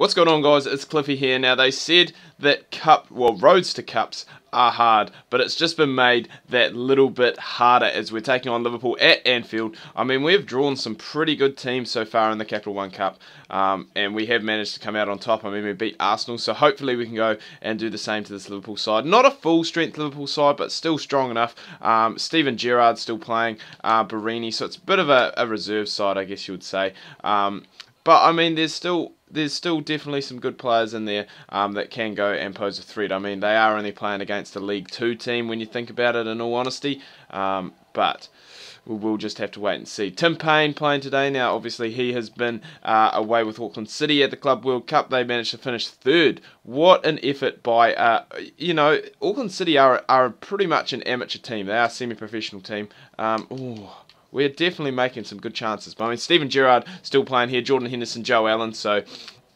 What's going on guys, it's Cliffy here. Now they said that cup, well roads to cups are hard, but it's just been made that little bit harder as we're taking on Liverpool at Anfield. I mean we've drawn some pretty good teams so far in the Capital One Cup um, and we have managed to come out on top. I mean we beat Arsenal so hopefully we can go and do the same to this Liverpool side. Not a full strength Liverpool side but still strong enough. Um, Steven Gerrard still playing, uh, Borini, so it's a bit of a, a reserve side I guess you would say. Um, but I mean, there's still there's still definitely some good players in there um, that can go and pose a threat. I mean, they are only playing against a League Two team when you think about it. In all honesty, um, but we'll just have to wait and see. Tim Payne playing today. Now, obviously, he has been uh, away with Auckland City at the Club World Cup. They managed to finish third. What an effort by, uh, you know, Auckland City are, are pretty much an amateur team. They are a semi-professional team. Um, ooh, we're definitely making some good chances. But I mean, Steven Gerrard still playing here, Jordan Henderson, Joe Allen. So,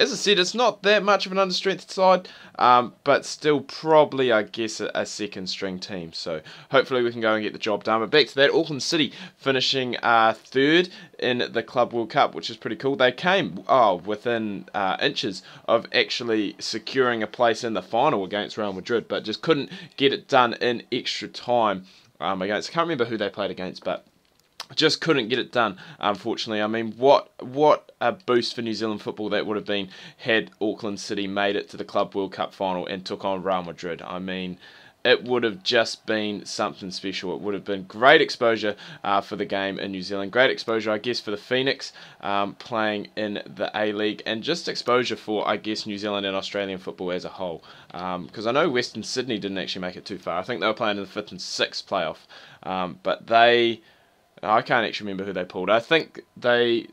as I said, it's not that much of an understrength side, um, but still probably, I guess, a, a, second string team. So hopefully we can go and get the job done. But back to that, Auckland City finishing uh, third in the Club World Cup, which is pretty cool. They came oh within uh, inches of actually securing a place in the final against Real Madrid, but just couldn't get it done in extra time um, against. I can't remember who they played against, but just couldn't get it done, unfortunately. I mean, what what a boost for New Zealand football that would have been had Auckland City made it to the Club World Cup final and took on Real Madrid. I mean, it would have just been something special. It would have been great exposure uh, for the game in New Zealand. Great exposure, I guess, for the Phoenix um, playing in the A League, and just exposure for, I guess, New Zealand and Australian football as a whole. Because um, I know Western Sydney didn't actually make it too far. I think they were playing in the fifth and sixth playoff, um, but they I can't actually remember who they pulled. I think they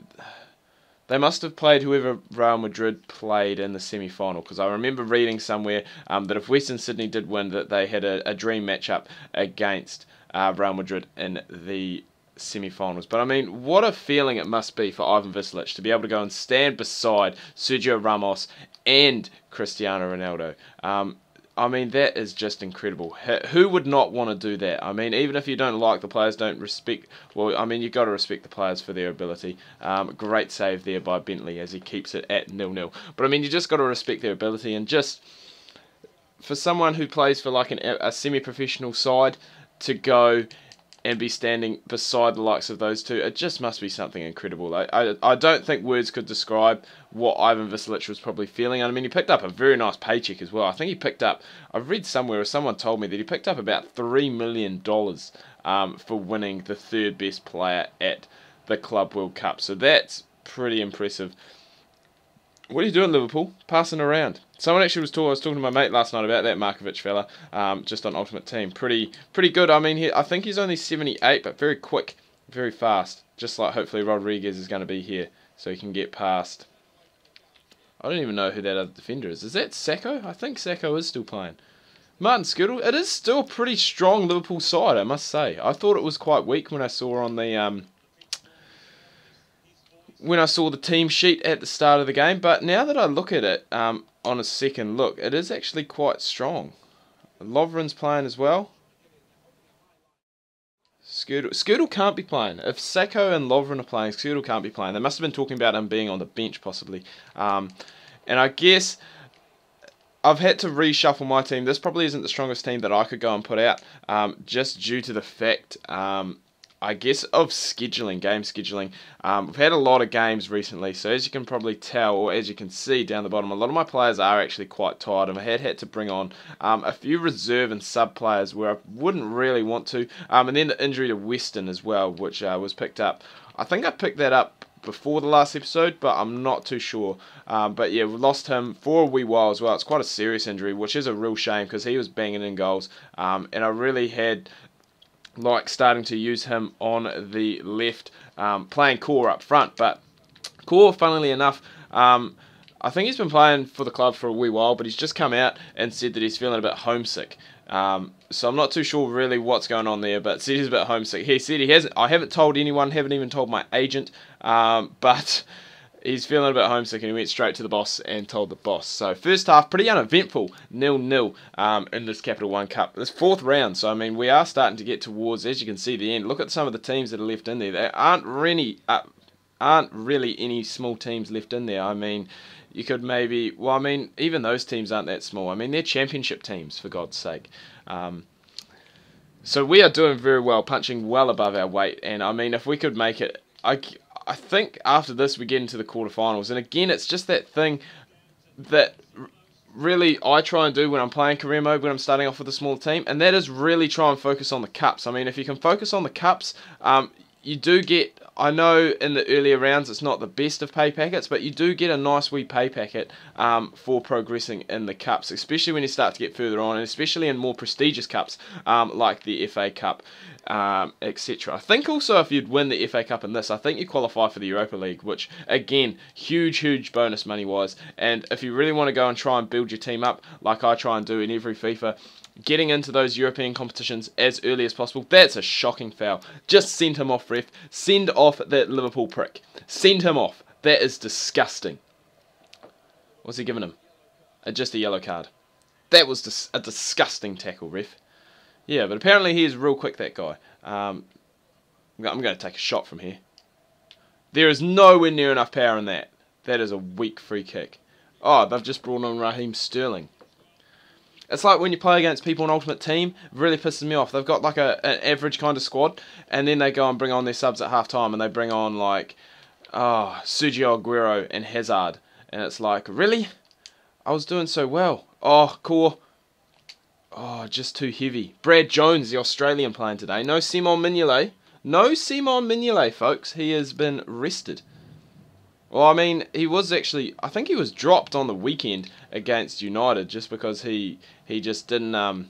they must have played whoever Real Madrid played in the semi-final because I remember reading somewhere um, that if Western Sydney did win, that they had a, a dream matchup against uh, Real Madrid in the semi-finals. But I mean, what a feeling it must be for Ivan Vicelich to be able to go and stand beside Sergio Ramos and Cristiano Ronaldo. Um, I mean, that is just incredible. Who would not want to do that? I mean, even if you don't like the players, don't respect. Well, I mean, you've got to respect the players for their ability. Um, great save there by Bentley as he keeps it at nil nil. But I mean, you just got to respect their ability and just for someone who plays for like an, a semi-professional side to go and be standing beside the likes of those two, it just must be something incredible. I, I, I don't think words could describe what Ivan Vicelich was probably feeling. I mean, he picked up a very nice paycheck as well. I think he picked up, I've read somewhere, or someone told me that he picked up about $3 million um, for winning the third best player at the Club World Cup. So that's pretty impressive. What are you doing, Liverpool? Passing around. Someone actually was talking. I was talking to my mate last night about that Markovic fella, um, just on Ultimate Team. Pretty, pretty good. I mean, he, I think he's only 78, but very quick, very fast. Just like hopefully Rodriguez is going to be here, so he can get past. I don't even know who that other defender is. Is that Sakho? I think Sakho is still playing. Martin Skrtel. It is still a pretty strong Liverpool side, I must say. I thought it was quite weak when I saw on the um, when I saw the team sheet at the start of the game, but now that I look at it um, on a second look, it is actually quite strong. Lovren's playing as well. Skrtel, Skrtel can't be playing. If Sakho and Lovren are playing, Skrtel can't be playing. They must have been talking about him being on the bench possibly. Um, and I guess I've had to reshuffle my team. This probably isn't the strongest team that I could go and put out, um, just due to the fact um, I guess, of scheduling, game scheduling. Um, we've had a lot of games recently, so as you can probably tell, or as you can see down the bottom, a lot of my players are actually quite tired, and I had had to bring on um, a few reserve and sub players where I wouldn't really want to, um, and then the injury to Weston as well, which uh, was picked up. I think I picked that up before the last episode, but I'm not too sure. Um, but yeah, we lost him for a wee while as well. It's quite a serious injury, which is a real shame because he was banging in goals, um, and I really had like starting to use him on the left, um, playing Corr up front. But Corr, funnily enough, um, I think he's been playing for the club for a wee while, but he's just come out and said that he's feeling a bit homesick. Um, so I'm not too sure really what's going on there, but said he's a bit homesick. He said he hasn't. I haven't told anyone, haven't even told my agent, um, but he's feeling a bit homesick and he went straight to the boss and told the boss. So first half, pretty uneventful, nil-nil um, in this Capital One Cup. This fourth round, so I mean we are starting to get towards, as you can see, the end. Look at some of the teams that are left in there. There aren't really uh, aren't really any small teams left in there. I mean, you could maybe. Well, I mean, even those teams aren't that small. I mean, they're championship teams for God's sake. Um, so we are doing very well, punching well above our weight. And I mean, if we could make it, I, I think after this we get into the quarterfinals. And again, it's just that thing that really I try and do when I'm playing career mode when I'm starting off with a small team, and that is really try and focus on the cups. I mean, if you can focus on the cups, um, you do get. I know in the earlier rounds it's not the best of pay packets, but you do get a nice wee pay packet um, for progressing in the cups, especially when you start to get further on, and especially in more prestigious cups um, like the FA Cup, um, etc. I think also if you'd win the FA Cup in this, I think you qualify for the Europa League, which again, huge, huge bonus money wise. And if you really want to go and try and build your team up, like I try and do in every FIFA, getting into those European competitions as early as possible. That's a shocking foul. Just send him off, ref. Send off that Liverpool prick. Send him off. That is disgusting. What's he giving him? Uh, just a yellow card. That was dis a disgusting tackle, ref. Yeah, but apparently he is real quick, that guy. Um, I'm going to take a shot from here. There is nowhere near enough power in that. That is a weak free kick. Oh, they've just brought on Raheem Sterling. It's like when you play against people in Ultimate Team, it really pisses me off. They've got like a an average kind of squad, and then they go and bring on their subs at half time, and they bring on like, oh, Sergio Aguero and Hazard. And it's like, really? I was doing so well. Oh, cool. Oh, just too heavy. Brad Jones, the Australian playing today. No Simon Mignolet. No Simon Mignolet, folks. He has been rested. Well, I mean, he was actually. I think he was dropped on the weekend against United just because he he just didn't um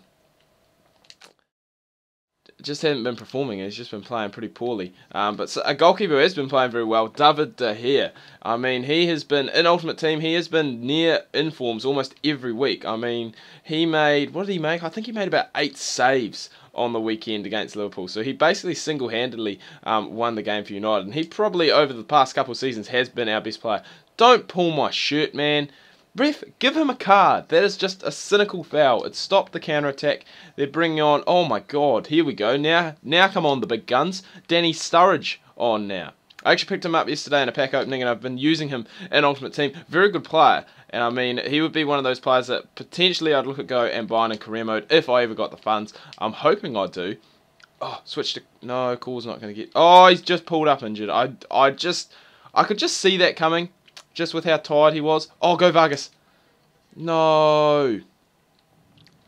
just hadn't been performing. He's just been playing pretty poorly. Um, but a goalkeeper has been playing very well. David De Gea. I mean, he has been in Ultimate Team. He has been near informs almost every week. I mean, he made what did he make? I think he made about eight saves on the weekend against Liverpool. So he basically single-handedly um, won the game for United. And he probably, over the past couple of seasons, has been our best player. Don't pull my shirt, man. Ref, give him a card. That is just a cynical foul. It stopped the counter-attack. They're bringing on... Oh, my God. Here we go. Now, now come on, the big guns. Danny Sturridge on now. I actually picked him up yesterday in a pack opening, and I've been using him in Ultimate Team. Very good player. And I mean, he would be one of those players that potentially I'd look at go and buy in career mode if I ever got the funds. I'm hoping I do. Oh, switch to... No, Cole's not going to get... Oh, he's just pulled up injured. I, I just... I could just see that coming, just with how tired he was. Oh, go Vargas. No.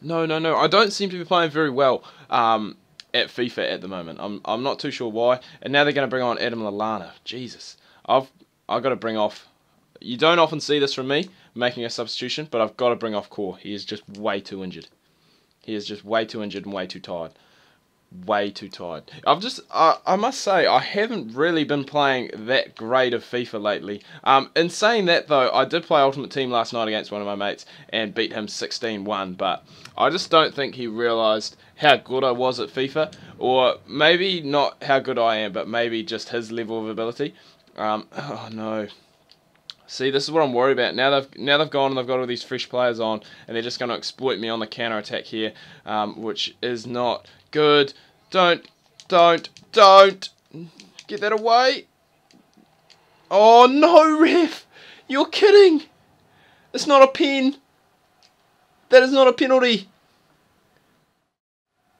No, no, no. I don't seem to be playing very well um, at FIFA at the moment. I'm, I'm not too sure why. And now they're going to bring on Adam Lallana. Jesus. I've, I've got to bring off... You don't often see this from me, making a substitution, but I've got to bring off Corr. He is just way too injured. He is just way too injured and way too tired. Way too tired. I've just, uh, I must say, I haven't really been playing that great of FIFA lately. Um, in saying that though, I did play Ultimate Team last night against one of my mates and beat him 16-1, but I just don't think he realised how good I was at FIFA, or maybe not how good I am, but maybe just his level of ability. Um, oh no, See, this is what I'm worried about. Now they've now they've gone and they've got all these fresh players on, and they're just going to exploit me on the counter attack here, um, which is not good. Don't, don't, don't get that away. Oh no, ref! You're kidding! It's not a pin. That is not a penalty.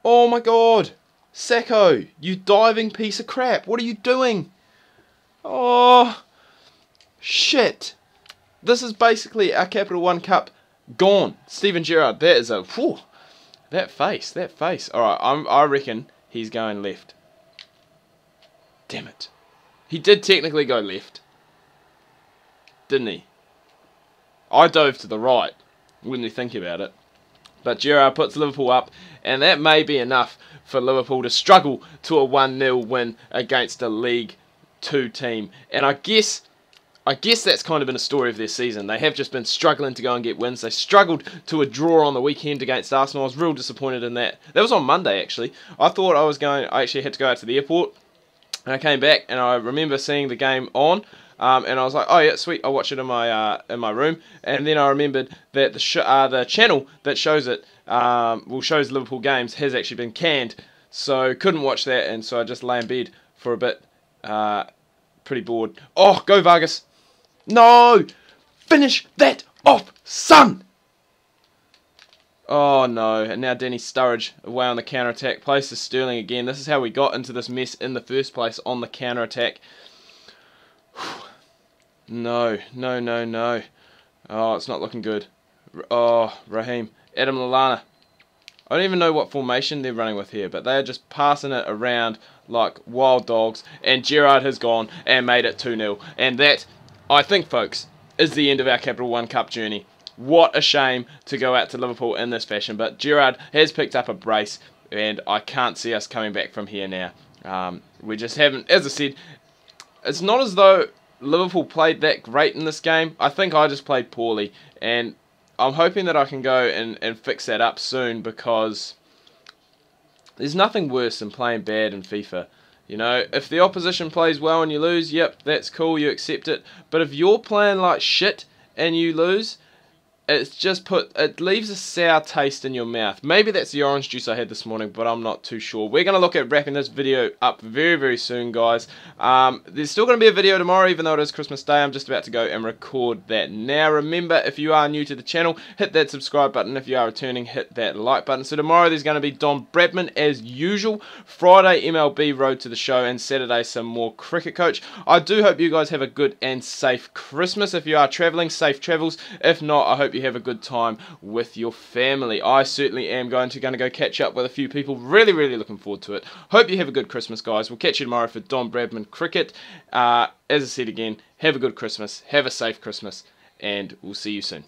Oh my god. Sakho, you diving piece of crap. What are you doing? Oh. Shit. This is basically our Capital One Cup gone. Steven Gerrard, that is a... Whew, that face, that face. Alright, I reckon he's going left. Damn it. He did technically go left. Didn't he? I dove to the right, when you think about it. But Gerrard puts Liverpool up, and that may be enough for Liverpool to struggle to a 1-0 win against a League 2 team. And I guess I guess that's kind of been a story of their season. They have just been struggling to go and get wins. They struggled to a draw on the weekend against Arsenal. I was real disappointed in that. That was on Monday, actually. I thought I was going, I actually had to go out to the airport. And I came back and I remember seeing the game on. Um, and I was like, oh yeah, sweet. I'll watch it in my uh, in my room. And then I remembered that the sh uh, the channel that shows it, um, well shows Liverpool games, has actually been canned. So couldn't watch that, and so I just lay in bed for a bit. Uh, pretty bored. Oh, go Vargas! No! Finish that off, son! Oh no, and now Danny Sturridge away on the counter attack. Places Sterling again. This is how we got into this mess in the first place on the counter attack. No, no, no, no. Oh, it's not looking good. Oh, Raheem. Adam Lallana. I don't even know what formation they're running with here, but they are just passing it around like wild dogs. And Gerrard has gone and made it 2-0. And that, I think, folks, is the end of our Capital One Cup journey. What a shame to go out to Liverpool in this fashion. But Gerrard has picked up a brace, and I can't see us coming back from here now. Um, we just haven't, as I said, it's not as though Liverpool played that great in this game. I think I just played poorly, and I'm hoping that I can go and, and fix that up soon because there's nothing worse than playing bad in FIFA. You know, if the opposition plays well and you lose, yep, that's cool, you accept it. But if you're playing like shit and you lose, it's just put it leaves a sour taste in your mouth. Maybe that's the orange juice I had this morning but I'm not too sure. We're gonna look at wrapping this video up very very soon guys. Um, there's still gonna be a video tomorrow even though it is Christmas day. I'm just about to go and record that now. Remember if you are new to the channel hit that subscribe button. If you are returning hit that like button. So tomorrow there's gonna be Don Bradman as usual. Friday MLB road to the show and Saturday some more cricket coach. I do hope you guys have a good and safe Christmas. If you are traveling safe travels. If not I hope you have a good time with your family. I certainly am going to going to go catch up with a few people. Really, really looking forward to it. Hope you have a good Christmas, guys. We'll catch you tomorrow for Don Bradman Cricket. Uh, as I said again, have a good Christmas, have a safe Christmas, and we'll see you soon.